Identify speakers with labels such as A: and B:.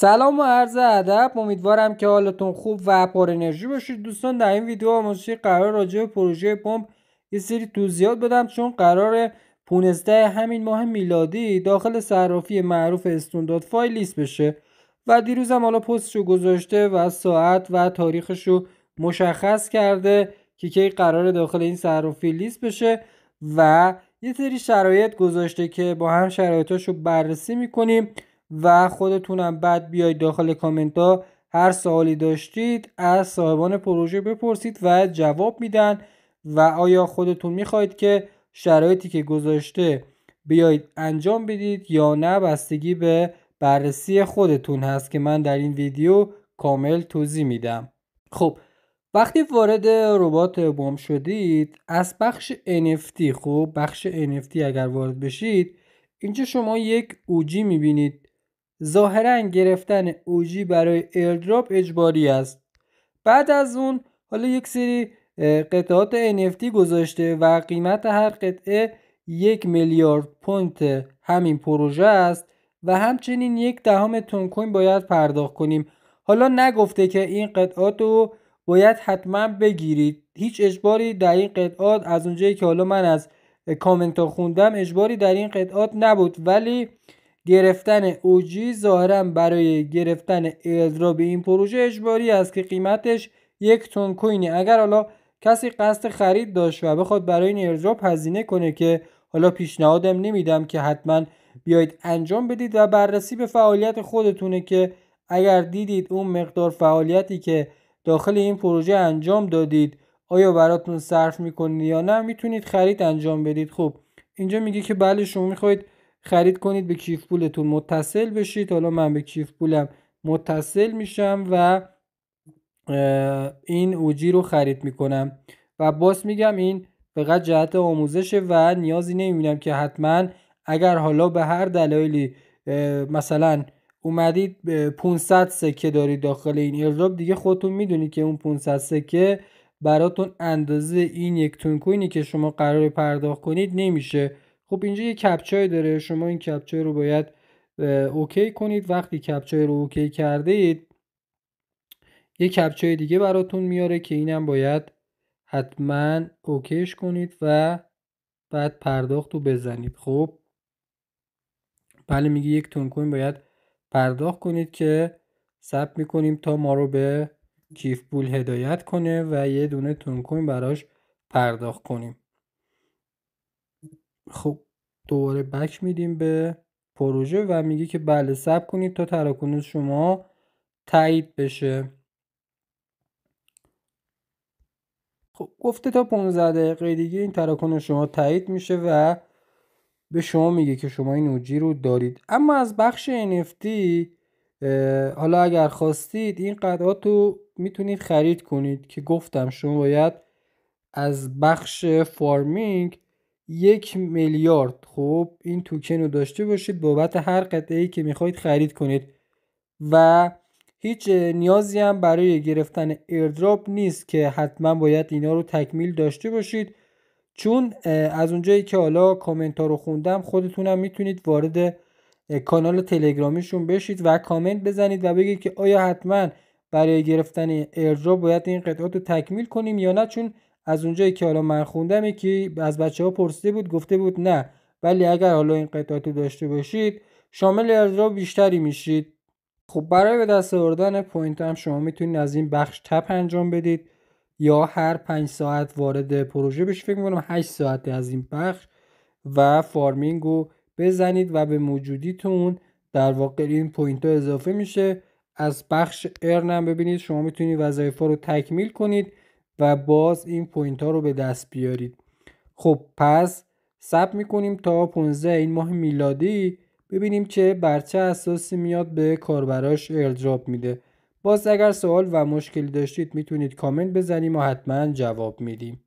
A: سلام و عرض ادب. امیدوارم که حالتون خوب و پر انرژی باشید. دوستان در این ویدیو آموزشی قرار راجع به پروژه پمپ یه سری توضیحات بدم چون قرار 15 همین ماه میلادی داخل صرافی معروف استونداد فایل لیست بشه و دیروزم حالا پستشو گذاشته و ساعت و تاریخشو مشخص کرده که کی قرار داخل این صرافی لیست بشه و یه سری شرایط گذاشته که با هم شرایطاشو بررسی می‌کنیم. و خودتونم بعد بیاید داخل کامنت هر سوالی داشتید از صاحبان پروژه بپرسید و جواب میدن و آیا خودتون می‌خواید که شرایطی که گذاشته بیایید انجام بدید یا نه بستگی به بررسی خودتون هست که من در این ویدیو کامل توضیح میدم. خب وقتی وارد ربات بوم شدید از بخش NFT خب بخش NFT اگر وارد بشید اینجا شما یک OG می‌بینید. ظاهرا گرفتن OG برای airdrop اجباری است. بعد از اون حالا یک سری قطعات NFT گذاشته و قیمت هر قطعه یک میلیارد point همین پروژه است و همچنین یک دهم تون کوین باید پرداخت کنیم. حالا نگفته که این قطعات رو باید حتما بگیرید. هیچ اجباری در این قطعات از اونجایی که حالا من از کامنت ها خوندم اجباری در این قطعات نبود. ولی گرفتن اوجی ظاهرا برای گرفتن به این پروژه اجباری است که قیمتش یک تون کوینه. اگر حالا کسی قصد خرید داشت و بخواد برای این ایردراپ هزینه کنه که حالا پیشنهادم نمیدم که حتما بیاید انجام بدید و بررسی به فعالیت خودتونه که اگر دیدید اون مقدار فعالیتی که داخل این پروژه انجام دادید آیا براتون صرف می‌کنید یا نه می‌تونید خرید انجام بدید. خب اینجا میگه که بله شما می‌خواید خرید کنید به کیف پولتون متصل بشید. حالا من به کیف پولم متصل میشم و این اوجی رو خرید می‌کنم. و باز میگم این فقط جهت آموزشه و نیازی نمی‌بینم که حتما اگر حالا به هر دلایلی مثلا اومدید 500 سکه دارید داخل این ایردراپ دیگه خودتون می‌دونید که اون 500 سکه براتون اندازه این یک تون کوینی که شما قرار پرداخت کنید نمیشه. خب اینجا یه captcha ی داره شما این captcha ی رو باید OK کنید. وقتی captcha ی رو OK کرده اید یه captcha ی دیگه براتون میاره که اینم باید حتما OK ش کنید و بعد پرداخت رو بزنید. خب؟ بله میگه یک تون کوین باید پرداخت کنید که ثبت می‌کنیم تا ما رو به کیف پول هدایت کنه و یه دونه تون کوین براش پرداخت کنیم. خب دوباره بک میدیم به پروژه و میگه که بله ثبت کنید تا تراکنش شما تایید بشه. خب گفته تا 15 دقیقه دیگه این تراکنش شما تایید میشه و به شما میگه که شما این اوجی رو دارید. اما از بخش NFT حالا اگر خواستید این قطعات رو می‌تونید خرید کنید که گفتم شما باید از بخش farming یک میلیارد. خب این توکن رو داشته باشید بابت هر قطعه ای که می‌خواید خرید کنید. و هیچ نیازی هم برای گرفتن airdrop نیست که حتما باید اینا رو تکمیل داشته باشید. چون از اونجایی که حالا کامنت ها رو خوندم خودتونم می‌تونید وارد کانال تلگرامیشون بشید و کامنت بزنید و بگید که آیا حتما برای گرفتن airdrop باید این قطعات رو تکمیل کنیم یا نه. چون از اونجایی که حالا من خوندم یکی از بچه ها پرسیده بود گفته بود نه ولی اگر حالا این قطعات رو داشته باشید شامل airdrop بیشتری میشید. خب برای به دست آوردن point هم شما می‌تونید از این بخش tap انجام بدید یا هر پنج ساعت وارد پروژه بشید. فکر می‌کنم 8 ساعت از این بخش و farming رو بزنید و به موجودیتون در واقع این point اضافه میشه. از بخش earn هم ببینید شما می‌تونید وظایف رو تکمیل کنید. و باز این point ها رو به دست بیارید. خب پس ثبت می‌کنیم تا 15 این ماه میلادی ببینیم چه بر چه اساسی میاد به کاربراش airdrop میده. باز اگر سوال و مشکلی داشتید می‌تونید کامنت بزنیم و حتما جواب میدیم.